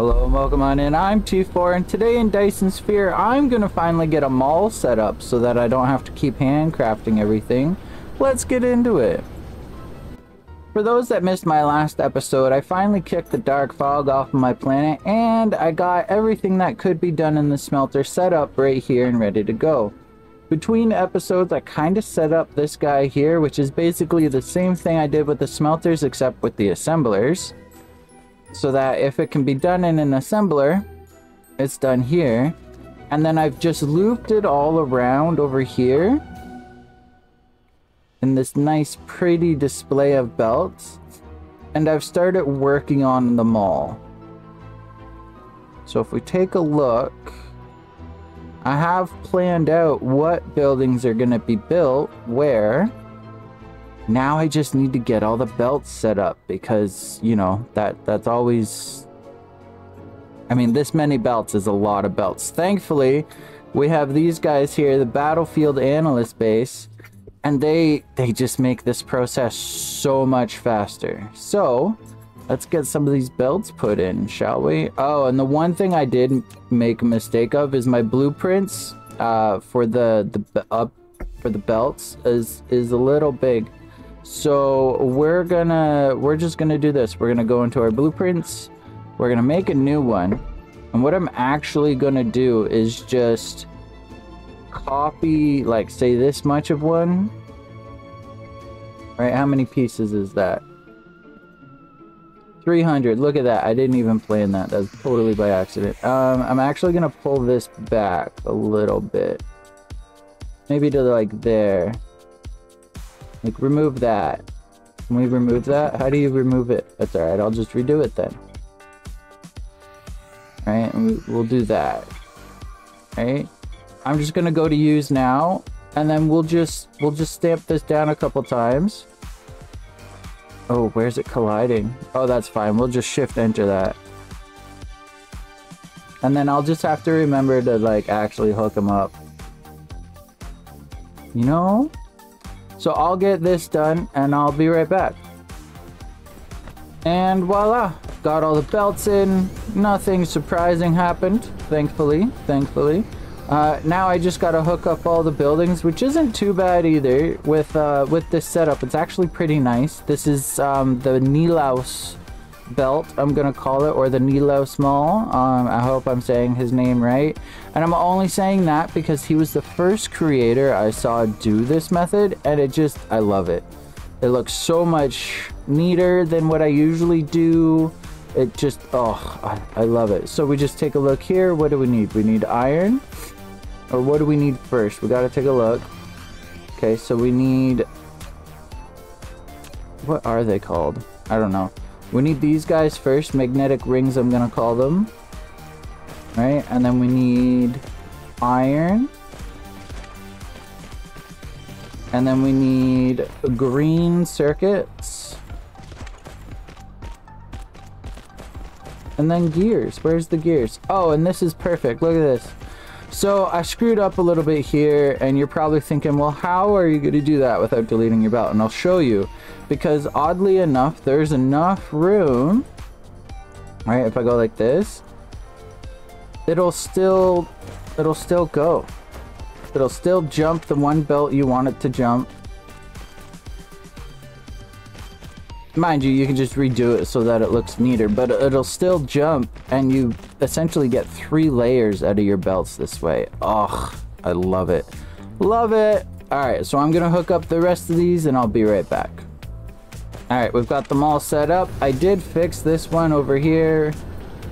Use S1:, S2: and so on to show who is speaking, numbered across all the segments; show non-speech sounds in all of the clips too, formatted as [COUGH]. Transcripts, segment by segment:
S1: Hello and welcome on in. I'm T4 and today in Dyson Sphere I'm gonna finally get a mall set up so that I don't have to keep handcrafting everything. Let's get into it. For those that missed my last episode, I finally kicked the dark fog off of my planet and I got everything that could be done in the smelter set up right here and ready to go. Between episodes, I kind of set up this guy here, which is basically the same thing I did with the smelters except with the assemblers. So that if it can be done in an assembler, it's done here. And then I've just looped it all around over here in this nice pretty display of belts. And I've started working on the mall. So if we take a look, I have planned out what buildings are going to be built where. Now I just need to get all the belts set up because, you know, that that's always I mean, this many belts is a lot of belts. Thankfully, we have these guys here, the Battlefield Analyst Base, and they they just make this process so much faster. So, let's get some of these belts put in, shall we? Oh, and the one thing I did make a mistake of is my blueprints uh, for the the up for the belts is is a little big. So we're gonna we're just gonna do this. We're gonna go into our blueprints. We're gonna make a new one, and what I'm actually gonna do is just copy like say this much of one. Right? How many pieces is that? 300. Look at that. I didn't even plan that. That's totally by accident. Um, I'm actually to pull this back a little bit. Maybe to like there. Like remove that. Can we remove that? How do you remove it? That's alright. I'll just redo it then. Alright, we'll do that. Alright. I'm just to go to use now. And then we'll just, we'll just stamp this down a couple times. Oh, where's it colliding? Oh, that's fine. We'll just shift enter that. And then I'll just have to remember to like actually hook them up. You know? So I'll get this done and I'll be right back. And voila, got all the belts in. Nothing surprising happened, thankfully, thankfully. Uh, now I just gotta hook up all the buildings, which isn't too bad either with uh, with this setup. It's actually pretty nice. This is um, the Nilaus belt, I'm gonna call it, or the Nilaus Mall. Um, I hope I'm saying his name right. And I'm only saying that because he was the first creator I saw do this method, and it just, I love it. It looks so much neater than what I usually do. It just, oh, I, I love it. So we just take a look here. What do we need? We need iron. Or what do we need first? We gotta take a look. Okay, so we need... What are they called? I don't know. We need these guys first. Magnetic rings, I'm gonna call them. Right, and then we need iron. And then we need green circuits. And then gears. Where's the gears? Oh, and this is perfect. Look at this. So I screwed up a little bit here and you're probably thinking, well, how are you going to do that without deleting your belt? And I'll show you because oddly enough, there's enough room, right? If I go like this, it'll still, it'll still go. It'll still jump the one belt you want it to jump. Mind you, you can just redo it so that it looks neater, but it'll still jump and you essentially get three layers out of your belts this way. Oh, I love it. Love it. All right, so I'm gonna hook up the rest of these and I'll be right back. All right, we've got them all set up. I did fix this one over here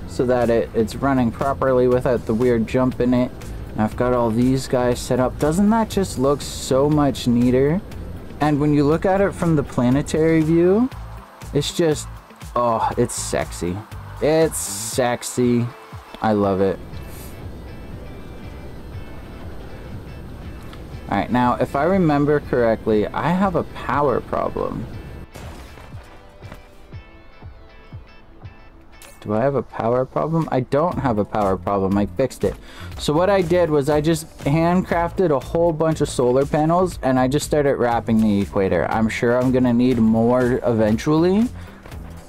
S1: so that it, it's running properly without the weird jump in it. I've got all these guys set up. Doesn't that just look so much neater? And when you look at it from the planetary view, it's just, oh, it's sexy. It's sexy. I love it. Alright, now, if I remember correctly, I have a power problem. Do I have a power problem? I don't have a power problem. I fixed it. So what I did was I just handcrafted a whole bunch of solar panels and I just started wrapping the equator. I'm sure I'm going to need more eventually.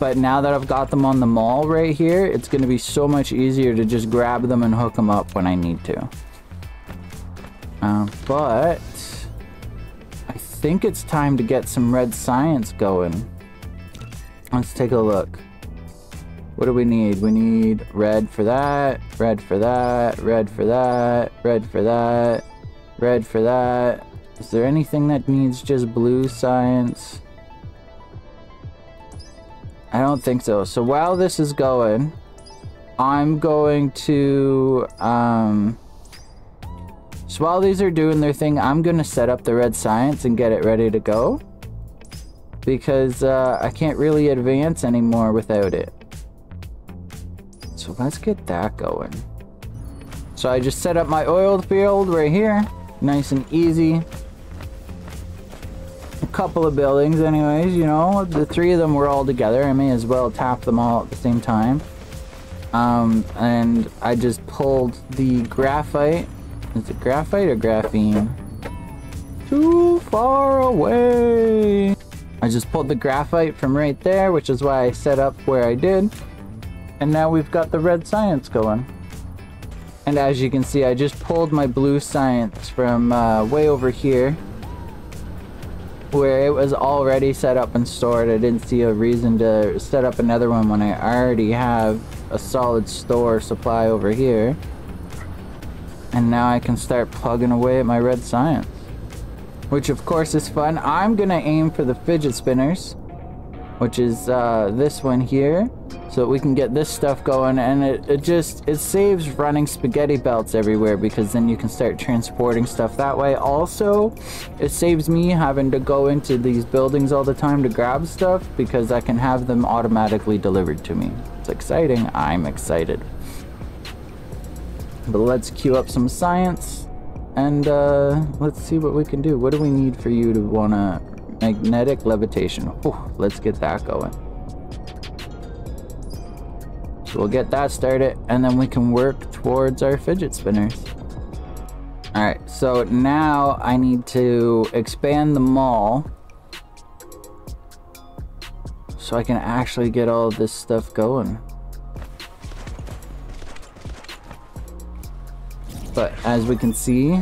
S1: But now that I've got them on the mall right here, it's going to be so much easier to just grab them and hook them up when I need to. Uh, but I think it's time to get some red science going. Let's take a look. What do we need? We need red for that, red for that, red for that, red for that, red for that. Is there anything that needs just blue science? I don't think so. So while this is going, I'm going to, um, so while these are doing their thing, I'm going to set up the red science and get it ready to go. Because uh, I can't really advance anymore without it. So let's get that going. So I just set up my oil field right here. Nice and easy. A couple of buildings anyways, you know. The three of them were all together. I may as well tap them all at the same time. Um, and I just pulled the graphite. Is it graphite or graphene? Too far away. I just pulled the graphite from right there, which is why I set up where I did. And now we've got the red science going. And as you can see, I just pulled my blue science from uh, way over here. Where it was already set up and stored. I didn't see a reason to set up another one when I already have a solid store supply over here. And now I can start plugging away at my red science. Which of course is fun. I'm gonna aim for the fidget spinners. Which is uh, this one here so we can get this stuff going and it, it just it saves running spaghetti belts everywhere because then you can start transporting stuff that way. Also it saves me having to go into these buildings all the time to grab stuff because I can have them automatically delivered to me. It's exciting. I'm excited. But let's queue up some science and uh, let's see what we can do. What do we need for you to want to magnetic levitation? Ooh, let's get that going we'll get that started and then we can work towards our fidget spinners. Alright, so now I need to expand the mall so I can actually get all this stuff going. But as we can see,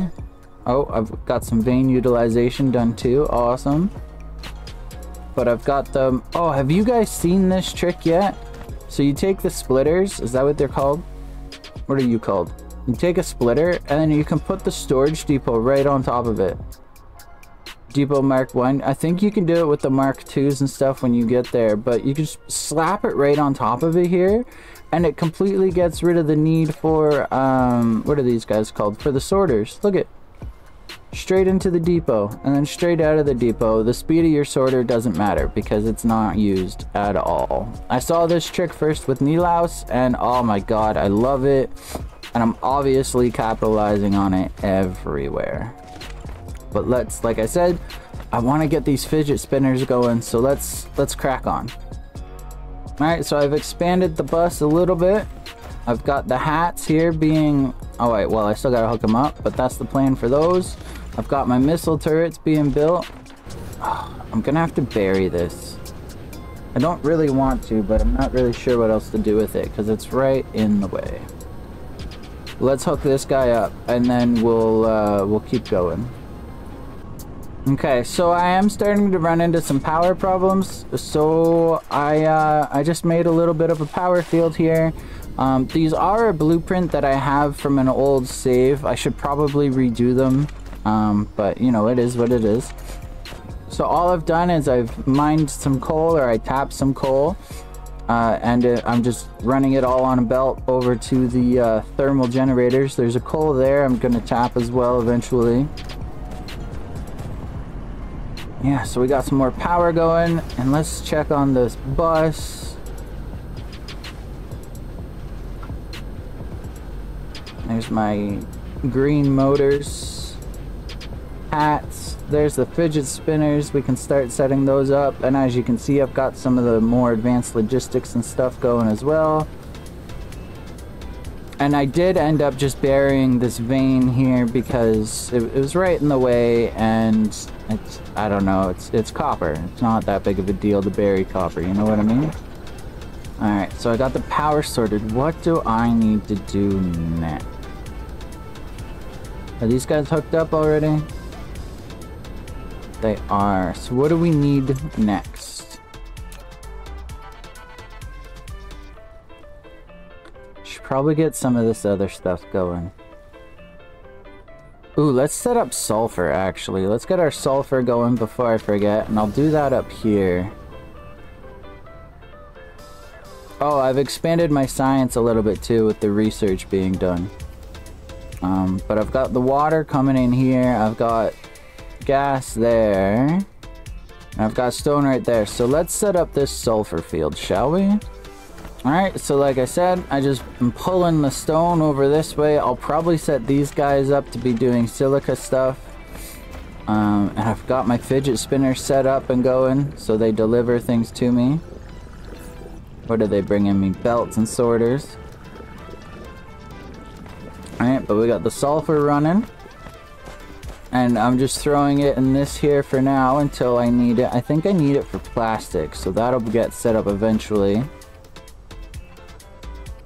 S1: oh, I've got some vein utilization done too. Awesome. But I've got them. Oh, have you guys seen this trick yet? So you take the splitters, is that what they're called? What are you called? You take a splitter and then you can put the storage depot right on top of it. Depot Mark 1. I think you can do it with the Mark 2s and stuff when you get there, but you can just slap it right on top of it here and it completely gets rid of the need for, um, what are these guys called? For the sorters. Look at straight into the depot and then straight out of the depot the speed of your sorter doesn't matter because it's not used at all. I saw this trick first with Nilaus and oh my god i love it. And i'm obviously capitalizing on it everywhere. But let's like i said i want to get these fidget spinners going so let's let's crack on. All right so i've expanded the bus a little bit. I've got the hats here being oh wait well i still gotta hook them up but that's the plan for those I've got my missile turrets being built. Oh, [SIGHS] I'm gonna have to bury this. I don't really want to, but I'm not really sure what else to do with it because it's right in the way. Let's hook this guy up and then we'll uh, we'll keep going. Okay, so I am starting to run into some power problems. So I uh, I just made a little bit of a power field here. Um, these are a blueprint that I have from an old save. I should probably redo them. Um, but you know, it is what it is. So all I've done is I've mined some coal or I tapped some coal uh, and it, I'm just running it all on a belt over to the uh, thermal generators. There's a coal there I'm going to tap as well eventually. Yeah, so we got some more power going and let's check on this bus. There's my green motors hats. There's the fidget spinners. We can start setting those up. And as you can see, I've got some of the more advanced logistics and stuff going as well. And I did end up just burying this vein here because it, it was right in the way and it's, I don't know, it's, it's copper. It's not that big of a deal to bury copper, you know what I mean? Alright, so I got the power sorted. What do I need to do next? Are these guys hooked up already? They are. So what do we need next? Should probably get some of this other stuff going. Ooh, let's set up sulfur, actually. Let's get our sulfur going before I forget, and I'll do that up here. Oh, I've expanded my science a little bit too with the research being done. Um, but I've got the water coming in here. I've got gas there. I've got stone right there. So let's set up this sulfur field, shall we? Alright, so like I said, I just am pulling the stone over this way. I'll probably set these guys up to be doing silica stuff. Um, I've got my fidget spinner set up and going, so they deliver things to me. What are they bringing me? Belts and sorters. Alright, but we got the sulfur running. And I'm just throwing it in this here for now until I need it. I think I need it for plastic, so that'll get set up eventually.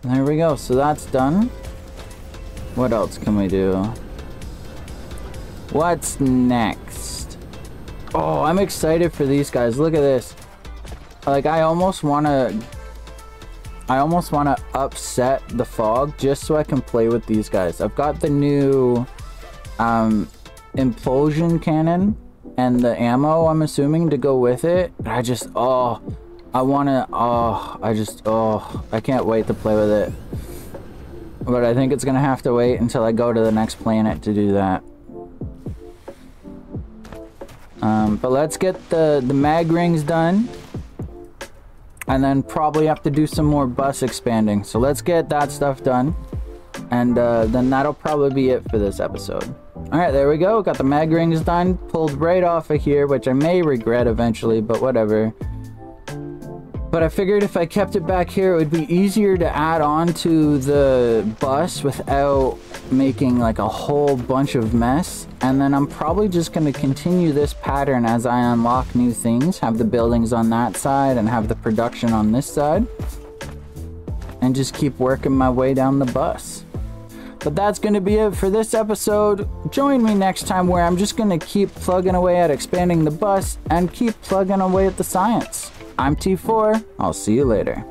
S1: There we go, so that's done. What else can we do? What's next? Oh, I'm excited for these guys. Look at this. Like, I almost want to I almost want to upset the fog just so I can play with these guys. I've got the new um, implosion cannon and the ammo, I'm assuming, to go with it. I just, oh, I want to, oh, I just, oh, I can't wait to play with it. But I think it's going to have to wait until I go to the next planet to do that. Um, but let's get the, the mag rings done and then probably have to do some more bus expanding. So let's get that stuff done. And uh, then that'll probably be it for this episode. Alright, there we go. Got the mag rings done. Pulled right off of here, which I may regret eventually, but whatever. But I figured if I kept it back here, it would be easier to add on to the bus without making like a whole bunch of mess. And then I'm probably just going to continue this pattern as I unlock new things. Have the buildings on that side and have the production on this side. And just keep working my way down the bus. But that's going to be it for this episode. Join me next time where I'm just going to keep plugging away at expanding the bus and keep plugging away at the science. I'm T4. I'll see you later.